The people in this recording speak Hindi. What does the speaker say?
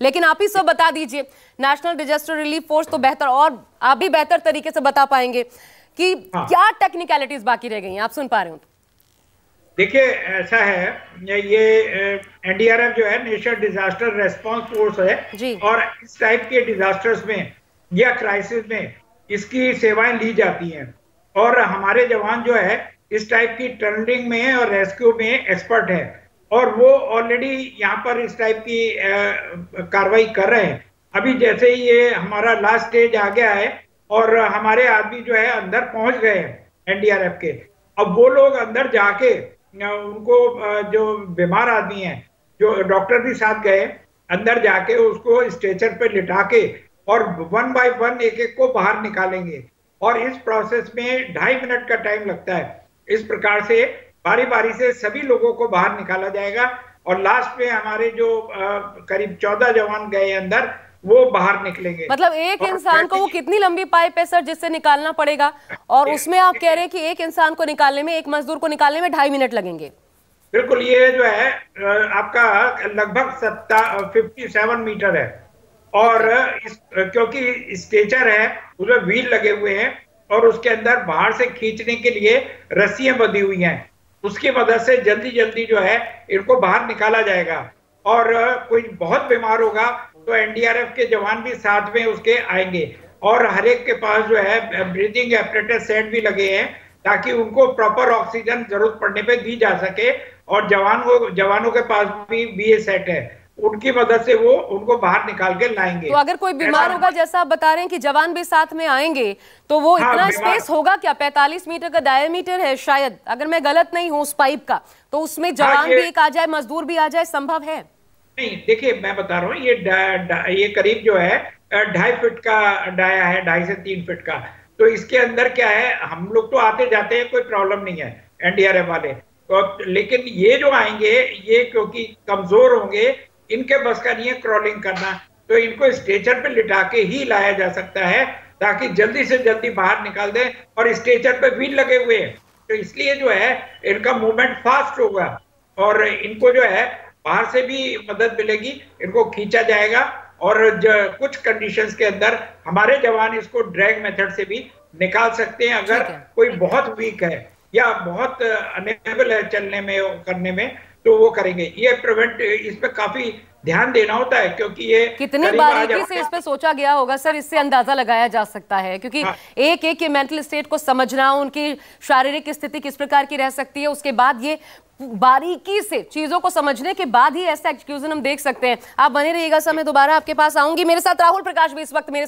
लेकिन आप ही सब बता दीजिए नेशनल डिजास्टर रिलीफ फोर्स तो बेहतर और आप भी बेहतर तरीके से बता पाएँगे कि हाँ। क्या टेक्निकलिटीज बाकी रह गई हैं आप सुन पा रहे हो देखिए ऐसा है ये एनडीआरएफ जो है नेशनल डिजास्टर रेस्पॉन्स फोर्स है जी। और इस टाइप के डिजास्टर्स में या क्राइसिस में इसकी सेवाएँ ली जाती हैं और हमारे जवान जो है इस टाइप की टर्निंग में और रेस्क्यू में एक्सपर्ट है और वो ऑलरेडी यहाँ पर इस टाइप की कार्रवाई कर रहे हैं। अभी जैसे ही ये हमारा लास्ट स्टेज आ गया है और हमारे आदमी जो है अंदर पहुँच गए हैं एनडीआरएफ के। अब वो लोग अंदर जाके उनको जो बीमार आदमी है, जो डॉक्टर भी साथ गए, अंदर जाके उसको स्ट्रेचर पे लिटा के और वन बाय वन एक एक को बाहर निकालेंगे। और इस प्रोसेस में ढाई मिनट का टाइम लगता है। इस प्रकार से बारी बारी से सभी लोगों को बाहर निकाला जाएगा और लास्ट में हमारे जो करीब चौदह जवान गए अंदर वो बाहर निकलेंगे। मतलब एक इंसान को वो कितनी लंबी पाइप है सर जिससे निकालना पड़ेगा? और उसमें आप कह रहे हैं कि एक इंसान को निकालने में एक मजदूर को निकालने में ढाई मिनट लगेंगे। बिल्कुल ये जो है आपका लगभग सत्ता फिफ्टी सेवन मीटर है। और इस क्योंकि स्टेचर है उसमें व्हील लगे हुए हैं और उसके अंदर बाहर से खींचने के लिए रस्सियाँ बंधी हुई हैं। उसकी वजह से जल्दी जल्दी जो है इनको बाहर निकाला जाएगा। और कोई बहुत बीमार होगा तो एनडीआरएफ के जवान भी साथ में उसके आएँगे। और हर एक के पास जो है ब्रीदिंग एपरेटस सेट भी लगे हैं ताकि उनको प्रॉपर ऑक्सीजन ज़रूरत पड़ने पे दी जा सके। और जवान जवानों के पास भी बी ए सेट है। उनकी मदद से वो उनको बाहर निकाल के लाएँगे। तो अगर कोई बीमार होगा जैसा आप बता रहे हैं कि जवान भी साथ में आएँगे तो वो हाँ, इतना स्पेस होगा क्या? 45 मीटर का डायमीटर है शायद। अगर मैं गलत नहीं हूँ उस पाइप का तो उसमें जवान ये- भी एक आ जाए मजदूर भी आ जाए संभव है? नहीं देखिए मैं बता रहा हूँ ये डा- डा- ये करीब जो है ढाई फीट का डाया है ढाई से तीन फीट का। तो इसके अंदर क्या है हम लोग तो आते जाते हैं कोई प्रॉब्लम नहीं है एनडीआरएफ वाले। तो, लेकिन ये जो आएँगे ये क्योंकि कमज़ोर होंगे इनके बस का नहीं है क्रॉलिंग करना। तो इनको स्ट्रेचर पे लिटा के ही लाया जा सकता है ताकि जल्दी से जल्दी बाहर निकाल दें और स्ट्रेचर पे व्हील लगे हुए हैं। तो इसलिए जो है इनका मूवमेंट फास्ट होगा और इनको जो है बाहर से भी मदद मिलेगी इनको खींचा जाएगा और ज, कुछ कंडीशंस के अंदर हमारे जवान इसको ड्रैग मेथड से भी निकाल सकते हैं अगर। कोई बहुत वीक है या बहुत अनेबल है चलने में करने में। तो वो करेंगे। ये प्रिवेंट इस पे काफ़ी ध्यान देना होता है क्योंकि ये कितनी बारीकी से इस पे सोचा गया होगा सर इससे अंदाज़ा लगाया जा सकता है क्योंकि हाँ। एक एक के मेंटल स्टेट को समझना उनकी शारीरिक स्थिति किस प्रकार की रह सकती है उसके बाद ये बारीकी से चीज़ों को समझने के बाद ही ऐसा एक्सक्यूजन हम देख सकते हैं। आप बने रहिएगा सर समय दोबारा आपके पास आऊँगी। मेरे साथ राहुल प्रकाश भी इस वक्त मेरे